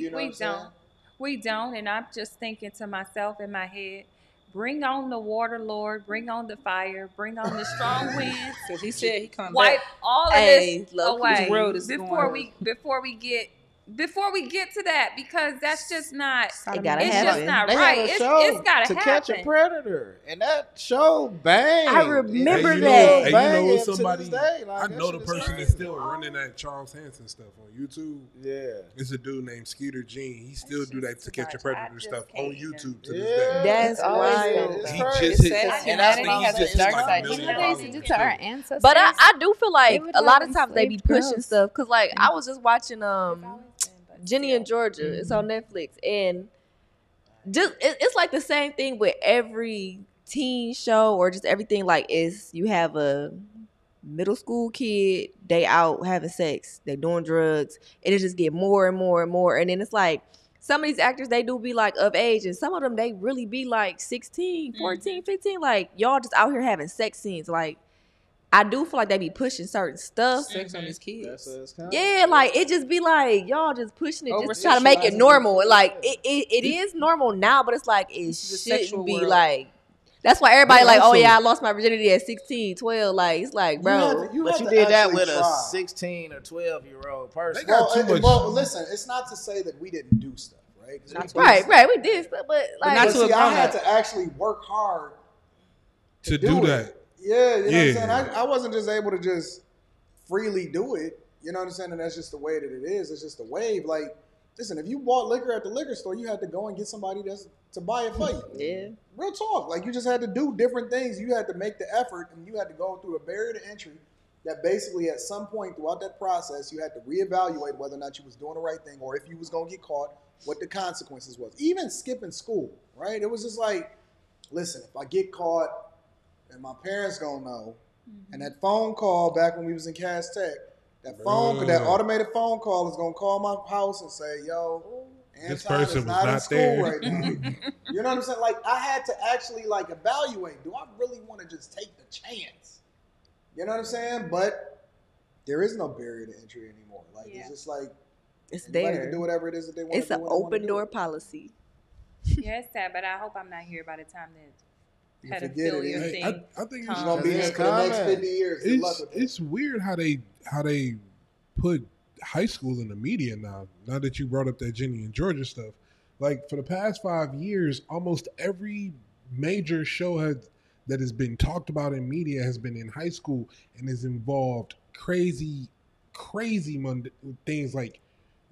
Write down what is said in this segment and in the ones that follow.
you know we what I'm saying? don't. We don't, and I'm just thinking to myself in my head, bring on the water, Lord, bring on the fire, bring on the strong winds, Because he said he come wipe back. all of Hey, this look, away this world is before going- we before we get before we get to that because that's just not. It gotta It's happen. just not They right. had a It's, it's gotta to happen. catch a predator, and that show bang. I remember Hey, you that. know, hey, you know to this somebody? day, like, I know the person that's still running that Charles Hanson stuff on YouTube. Yeah. It's a dude named Skeeter Jean. He still That's do that to catch a predator stuff on YouTube to Yeah. this day. That's always wild. He crazy. just hit. And And that's humanity what I'm has saying. its dark side. like too. a You million know they used followers, to do to our too. ancestors. But I, I do feel like a lot of times they be pushing stuff. Cause like I was just watching um Ginny and Georgia. Mm-hmm. It's on Netflix, and just it, it's like the same thing with every teen show or just everything. Like is you have a middle school kid, they out having sex, they doing drugs, and it just get more and more and more. And then it's like some of these actors they do be like of age, and some of them they really be like 16, 14, 15. Like y'all just out here having sex scenes. Like I do feel like they be pushing certain stuff. Sex on mm-hmm. his kids. That's what it's kinda- Yeah, like it just be like y'all just pushing it, just trying to make it normal. people. Like it, it, it is normal now, but it's like it This shouldn't be world. like. That's why everybody like, oh yeah, I lost my virginity at 16, 12. Like it's like, bro, had to- But you did that actually with a 16 or 12 year old person. They got Well, too much- well, listen, it's not to say that we didn't do stuff, right? 'Cause we Not did right, right, we did stuff, but But like, not but to see, I had to actually work hard to do do it. that. Yeah, you know what I'm saying? I, I wasn't just able to just freely do it. You know what I'm saying? And that's just the way that it is. It's just a wave. Like, listen, if you bought liquor at the liquor store, you had to go and get somebody that's to buy it for you. yeah, Real talk. Like you just had to do different things. You had to make the effort and you had to go through a barrier to entry that basically at some point throughout that process you had to reevaluate whether or not you was doing the right thing or if you was gonna get caught, what the consequences was. Even skipping school, right? It was just like, listen, if I get caught and my parents gonna know, and mm-hmm. that phone call back when we was in Cass Tech, that phone, that automated phone call is gonna call my house and say, "Yo, Anton This person is was not in not school there. right now." you know what I'm saying? Like I had to actually like evaluate. Do I really want to just take the chance? You know what I'm saying? But there is no barrier to entry anymore. Like Yeah. it's just like it's there. can do whatever it is that they want. It's an do when they wanna open door it. policy. yes, it's sad, but I hope I'm not here by the time that You forget it. pedophilia thing. I, I think It's it's, gonna be Yeah. here for the next 50 years. It's, it's weird how they how they put high school in the media now. Now that you brought up that Ginny and Georgia stuff, like for the past five years, almost every major show has that has been talked about in media has been in high school and has involved crazy, crazy mund- things like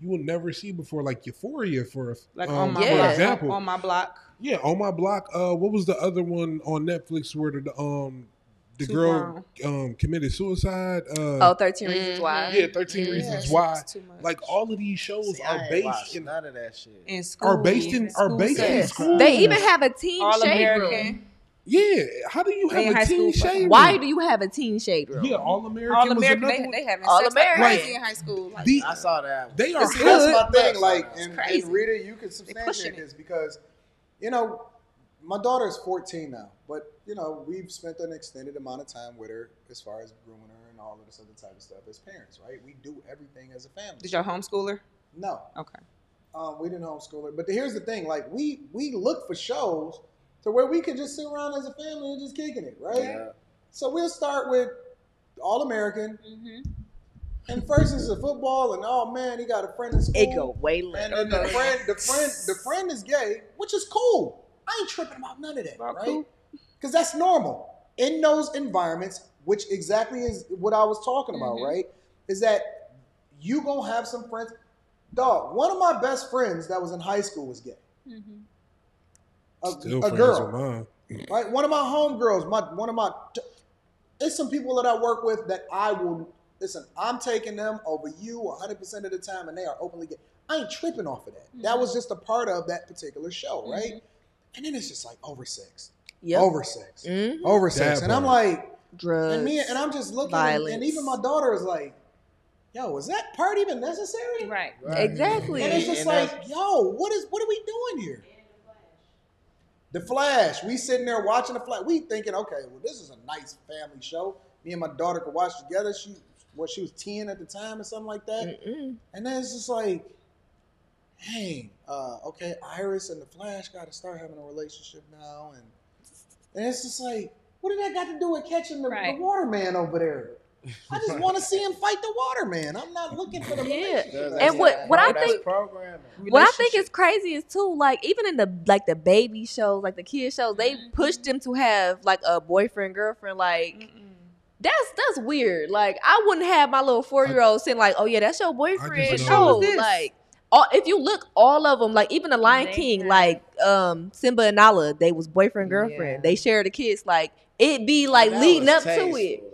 you will never see before, like Euphoria for Like um, on my Yeah. for block. example. On my block. Yeah, on my block. Uh, what was the other one on Netflix where the um the Too girl um committed suicide? Uh, Oh, 13 reasons Mhm. why. yeah, Thirteen Yeah, Reasons it's- Why. it's too much. Like all of these shows See, are ain't based watched in none of that shit. in school. are based in are school based in school. They even have a teen All shade American. room. Yeah. How do you have a teen school, shade? Why do you have a teen shade room? Yeah, All American. All American. another They, one. they having All sex like American. crazy in high school. Like, The- I saw that. they are But see, good, that's my thing. Like, and, and Rita, you can pushing substantiate this because, you know, my daughter is 14 now, but you know, we've spent an extended amount of time with her as far as grooming her and all of this other type of stuff as parents, right? We do everything as a family. Did y'all homeschool her? No, Okay. um, we didn't homeschool her. But here's the thing: like, we we look for shows to where we can just sit around as a family and just kicking it, right? Yeah. So we'll start with All American, hmm and first is a football, and oh man, he got a friend in school. It go way And less. then the friend, the friend, the friend is gay, which is cool. I ain't tripping about none of that, About right? cool. Because that's normal in those environments. Which exactly is what I was talking about, Mhm. right? Is that you gonna have some friends? Dog, one of my best friends that was in high school was gay. hmm A, Still a girl, with right? One of my homegirls, my one of my, it's some people that I work with that I will listen. I'm taking them over you 100 percent of the time, and they are openly gay. I ain't tripping off of that. That was just a part of that particular show, right? And then it's just like over sex, Yep. over sex, Mhm. over sex, That and I'm like, Drugs. and me, and I'm just looking, and, and even my daughter is like, "Yo, is that part even necessary?" Right. Exactly. And it's just And like, yo, what is what are we doing here? The Flash. We sitting there watching the Flash. We thinking, okay, well, this is a nice family show. Me and my daughter could watch together. She what she was 10 at the time or something like that. Mm-mm. And then it's just like, dang, uh, okay, Iris and the Flash got to start having a relationship now, and and it's just like, what did that got to do with catching the, Right. the waterman over there? I just want to see him fight the waterman. I'm not looking for the Yeah. And what- what I think- What I think is crazy is too, like even in the like the baby shows, like the kid shows, they Mhm. pushed them to have like a boyfriend girlfriend. Like that's that's weird. Like I wouldn't have my little four year old saying like, "Oh yeah, that's your boyfriend." No, What is this? like all, if you look all of them, like even the Lion They King, have- like um Simba and Nala, they was boyfriend girlfriend. Yeah. They shared the kiss. Like it be like leading was up to it.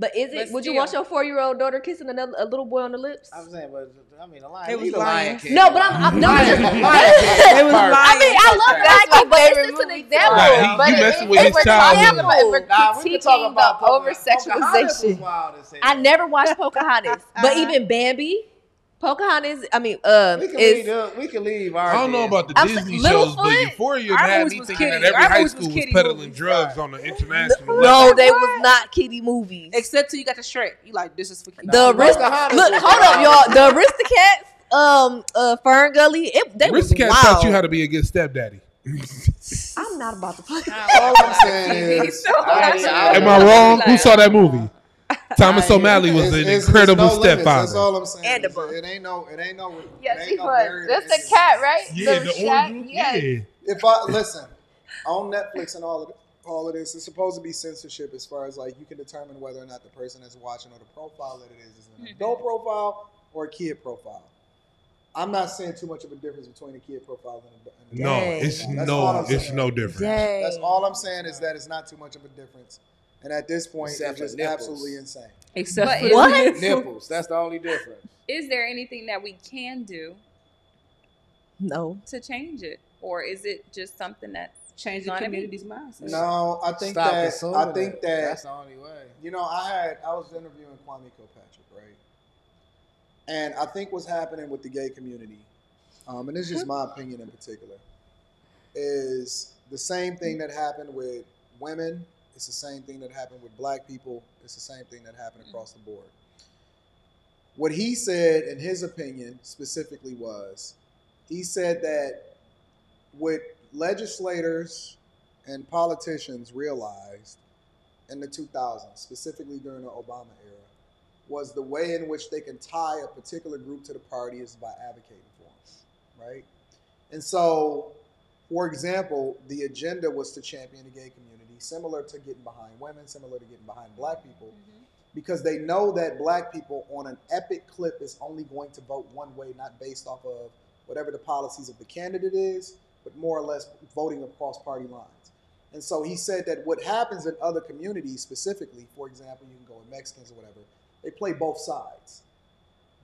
Though. But is it? But would you still. want your four year old daughter kissing another a little boy on the lips? I'm saying, but I mean, a lion. It was leave the lion Lion. King. No, but I'm, I'm no. Lion- but- Lion It was first. Lion I mean, I love Okay. Lion King, but it's favorite just an example. Like, he- but you it- messing with his was childhood. example, Nah, and we're we can talk critiquing about the Pocahontas. Pocahontas was over-sexualization. wild as hell. I never watched Pocahontas, but even Bambi, Pocahontas. I mean, um, We can is leave. the- We can leave our. I don't know about the I'm Disney saying, shows, but Littlefoot, Euphoria had movies me thinking kiddie- that every our high movies was school was peddling drugs on the international level. no, they was not kiddie movies. Except till you got the Shrek. You like this is for kids. the Nah, Arist- look, hold up, y'all. The Aristocats, um, uh, Fern Gully, it, they was Aristocats wild. taught you how to be a good stepdaddy. I'm not about to play. All I'm saying is, I- I- Am I wrong? Who saw that movie? Thomas I- O'Malley was an it's- it's incredible no limits. That's stepfather. all I'm saying. And a book. It ain't no. It ain't no. Yes, ain't he no was. barrier to That's the cat, right? Yeah, the the shack. orange. Yeah. Yeah. If I listen on Netflix and all of it, all of this, it's supposed to be censorship as far as like you can determine whether or not the person that's watching or the profile that it is is an Mhm. adult profile or a kid profile. I'm not seeing too much of a difference between a kid profile and a, and a No, it's no, it's no difference. Dang. That's all I'm saying is that it's not too much of a difference. And at this point, Except it's just nipples. absolutely insane. Except But for What? Nipples. That's the only difference. Is there anything that we can do No. to change it, or is it just something that change the community's mindset. No, I think Stop that I think it. that that's the only way. You know, I had I was interviewing Kwame Kilpatrick, right? And I think what's happening with the gay community, um, and this is just my opinion in particular, is the same thing that happened with women. It's the same thing that happened with black people. It's the same thing that happened mm. across the board. What he said, in his opinion, specifically was, he said that what legislators and politicians realized in the 2000s, specifically during the Obama era, was the way in which they can tie a particular group to the party is by advocating for them, right? And so, for example, the agenda was to champion the gay community, similar to getting behind women, similar to getting behind black people, mm-hmm. because they know that black people on an epic clip is only going to vote one way, not based off of whatever the policies of the candidate is, but more or less voting across party lines. And so he said that what happens in other communities, specifically, for example, you can go with Mexicans or whatever, they play both sides.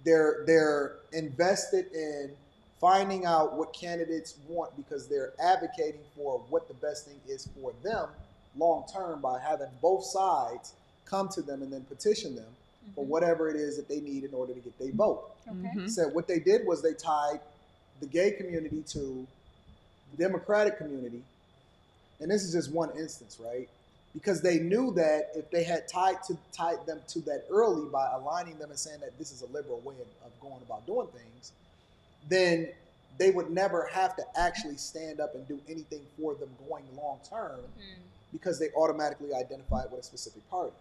They're they're invested in finding out what candidates want because they're advocating for what the best thing is for them long term by having both sides come to them and then petition them for whatever it is that they need in order to get their vote. Okay. Mhm. Said what they did was they tied the gay community to the Democratic community, and this is just one instance, right? Because they knew that if they had tied to tied them to that early by aligning them and saying that this is a liberal way of, of going about doing things, then they would never have to actually stand up and do anything for them going long term Mm. because they automatically identify with a specific party.